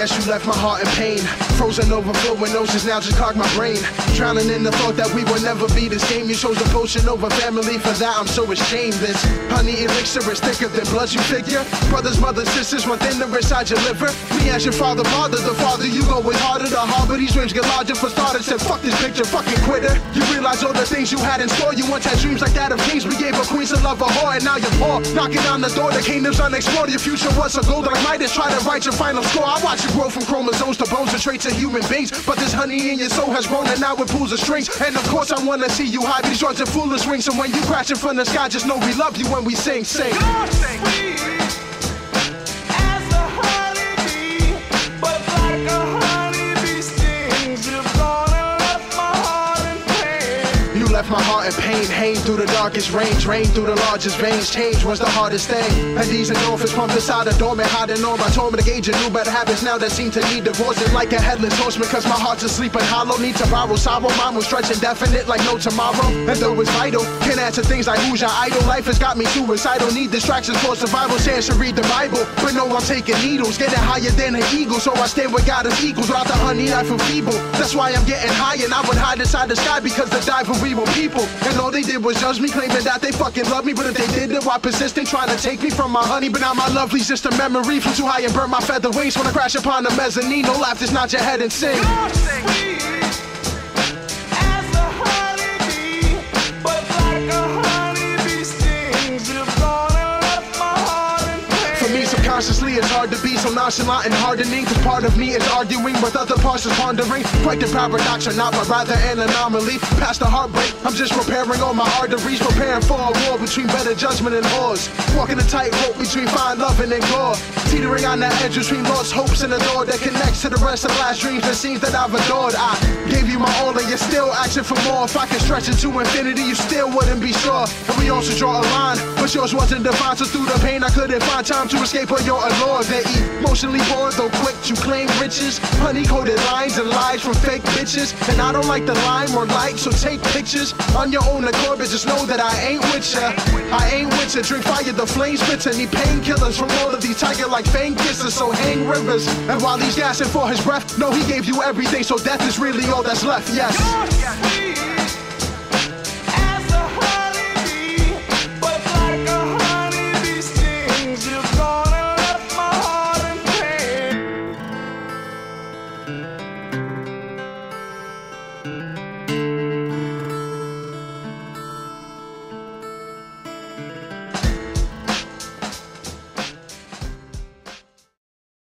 guess you left my heart in pain. Frozen overflowing oceans now just clog my brain. Drowning in the thought that we will never be the same. You chose a potion over family, for that I'm so ashamed. This honey elixir is thicker than blood, you figure. Brothers, mothers, sisters, one thinner inside your liver. Me as your father, father, the father you go with harder to harbor. These dreams get larger for starters. Said fuck this picture, fucking quitter. You realize all the things you had in store. You once had dreams like that of kings. We gave a queen to love a whore, and now you're poor. Knocking on the door, the kingdom's unexplored. Your future was a gold like Midas. Try to write your final score. I watch you grow from chromosomes to bones and traits of human beings. But this honey in your soul has grown, and now it pulls the strings. And of course, I wanna see you high. These drugs are foolish rings. And when you crashing from the sky, just know we love you when we sing, sing. As left my heart in pain, hang through the darkest rain, drain through the largest veins. Change was the hardest thing. And these endorphins pumped inside a dormant, hiding on my torment. A new better habits now that seem to need divorcing like a headless horseman. Cause my heart's asleep and hollow. Need to borrow sorrow. Mine was stretching definite like no tomorrow. And though it's vital, can answer things like who's your idol. Life has got me suicidal. Need distractions for survival. Saying to read the Bible. But no, I'm taking needles. Getting higher than an eagle. So I stand with God as equals. Without the honey, I feel feeble. That's why I'm getting high and I would hide inside the sky because the diver we were people. And all they did was judge me, claiming that they fucking love me. But if they did it, why persistent? Trying to take me from my honey. But now my lovely's just a memory. Flew too high and burnt my feather wings when I crash upon the mezzanine. No laugh, just nod your head and sing. Subconsciously, it's hard to be so nonchalant and hardening. Cause part of me is arguing with other parts is pondering. Quite the paradox or not, but rather an anomaly. Past the heartbreak, I'm just repairing all my arteries. Preparing for a war between better judgment and whores. Walking a tightrope between fine loving and gore. Teetering on the edge between lost hopes and a door that connects to the rest of last dreams and scenes that I've adored. I gave you my all and you're still asking for more. If I could stretch it to infinity, you still wouldn't be sure. And we also draw a line, but yours wasn't divine. So through the pain, I couldn't find time to escape on your allure. They emotionally bored, though quick to claim riches. Honey coated lines and lies from fake bitches. And I don't like the lime or light, so take pictures on your own accord. But just know that I ain't with ya. I ain't with ya. Drink fire, the flames bitter. Need painkillers from all of these tiger like fang kisses. So hang rivers. And while he's gasping for his breath, no, he gave you everything. So death is really all that's left. Yes.